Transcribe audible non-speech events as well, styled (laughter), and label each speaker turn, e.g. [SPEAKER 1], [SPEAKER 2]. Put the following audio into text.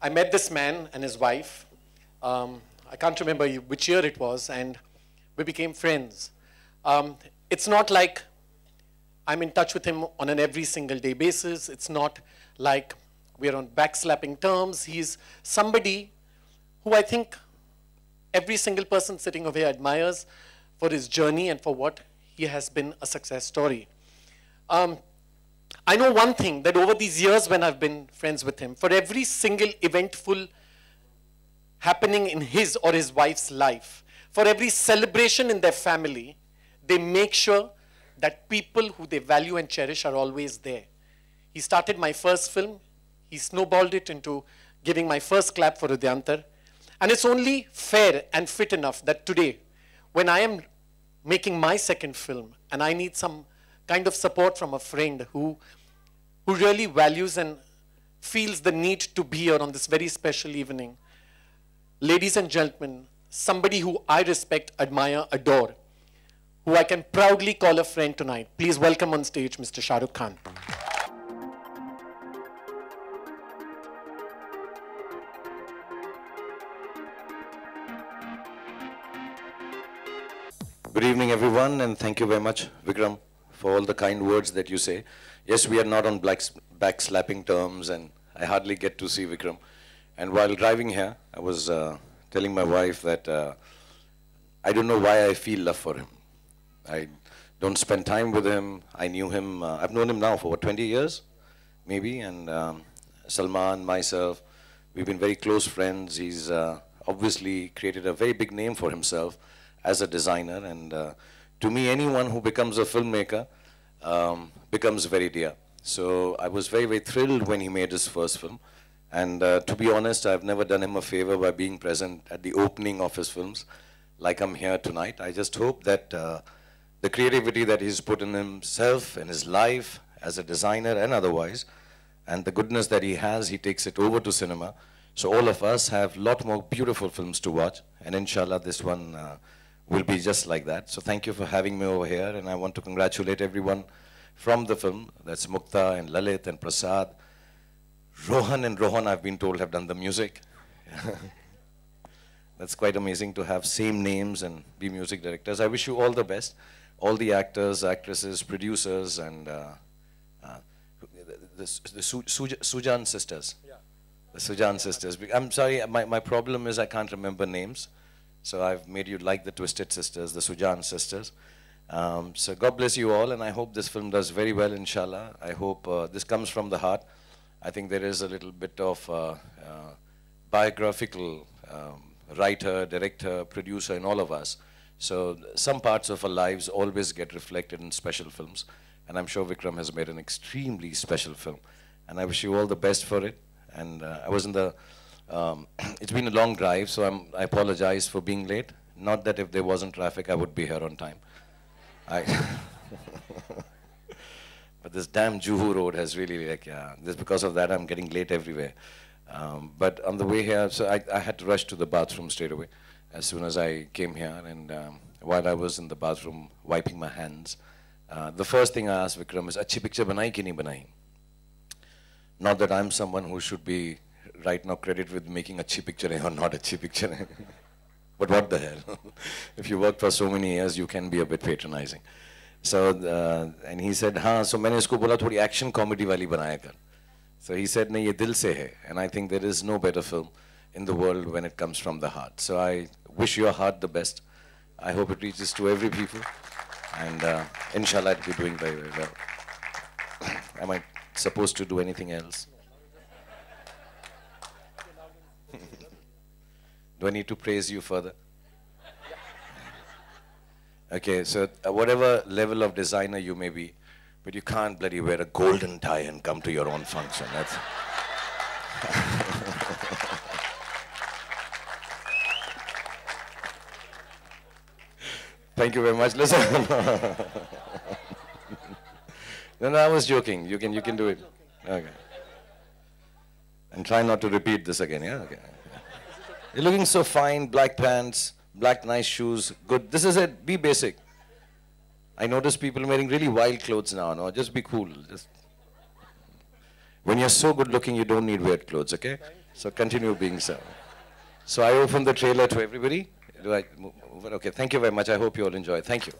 [SPEAKER 1] I met this man and his wife. Um, I can't remember which year it was, and we became friends. Um, it's not like I'm in touch with him on an every single day basis. It's not like we're on backslapping terms. He's somebody who I think every single person sitting over here admires for his journey and for what he has been a success story. Um, I know one thing that over these years when I've been friends with him, for every single eventful happening in his or his wife's life, for every celebration in their family, they make sure that people who they value and cherish are always there. He started my first film. He snowballed it into giving my first clap for Hrudayantar. And it's only fair and fit enough that today, when I am making my second film and I need some kind of support from a friend who, who really values and feels the need to be here on this very special evening, ladies and gentlemen, somebody who I respect, admire, adore, who I can proudly call a friend tonight. Please welcome on stage Mr. Shah Rukh Khan.
[SPEAKER 2] Good evening, everyone, and thank you very much, Vikram, for all the kind words that you say. Yes, we are not on black, backslapping terms, and I hardly get to see Vikram. And while driving here, I was uh, telling my wife that uh, I don't know why I feel love for him. I don't spend time with him. I knew him, uh, I've known him now for what, 20 years, maybe, and um, Salman, myself, we've been very close friends. He's uh, obviously created a very big name for himself as a designer. And uh, to me, anyone who becomes a filmmaker um, becomes very dear. So I was very, very thrilled when he made his first film. And uh, to be honest, I've never done him a favor by being present at the opening of his films like I'm here tonight. I just hope that uh, the creativity that he's put in himself and his life as a designer and otherwise, and the goodness that he has, he takes it over to cinema. So all of us have a lot more beautiful films to watch. And inshallah, this one uh, will be just like that. So thank you for having me over here, and I want to congratulate everyone from the film. That's Mukta and Lalit and Prasad. Rohan and Rohan, I've been told, have done the music. (laughs) That's quite amazing to have same names and be music directors. I wish you all the best. All the actors, actresses, producers, and uh, uh, the, the, the Su Sujan sisters. Yeah. The Sujan sisters. I'm sorry, my, my problem is I can't remember names. So I've made you like the Twisted Sisters, the Sujan sisters. Um, so God bless you all, and I hope this film does very well, inshallah. I hope uh, this comes from the heart. I think there is a little bit of uh, uh, biographical um, writer, director, producer in all of us. So some parts of our lives always get reflected in special films. And I'm sure Vikram has made an extremely special film. And I wish you all the best for it. And uh, I was in the um, (clears throat) it's been a long drive, so I'm, I apologize for being late. Not that if there wasn't traffic, I would be here on time. (laughs) But this damn Juhu road has really, like, yeah, just because of that, I'm getting late everywhere. Um, but on the way here, so I, I, had to rush to the bathroom straight away as soon as I came here. And um, while I was in the bathroom wiping my hands, uh, the first thing I asked Vikram is, "Achhi picture banai ki nahi banai?" Not that I'm someone who should be right now credit with making a cheap picture or (laughs) not a cheap picture. (laughs) but what the hell? (laughs) if you work for so many years, you can be a bit patronizing. So, uh, and he said, हाँ, so मैंने इसको बोला थोड़ी action comedy वाली बनाया कर. So he said, नहीं ये दिल से है. And I think there is no better film in the world when it comes from the heart. So I wish your heart the best. I hope it reaches to every people. And uh, inshallah, it'll be doing very, very well. (coughs) Am I supposed to do anything else? Do I need to praise you further? Okay, so uh, whatever level of designer you may be, but you can't bloody wear a golden tie and come to your own function. That's (laughs) Thank you very much. Listen. (laughs) no, no, I was joking. You can, you can do it. Okay. And try not to repeat this again, yeah? Okay. You're looking so fine, black pants, black nice shoes, good. This is it, be basic. I notice people wearing really wild clothes now, no? Just be cool. Just when you're so good looking, you don't need weird clothes, okay? So continue being so. So I open the trailer to everybody. Do I? Okay, thank you very much. I hope you all enjoy. Thank you.